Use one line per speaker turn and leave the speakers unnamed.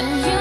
you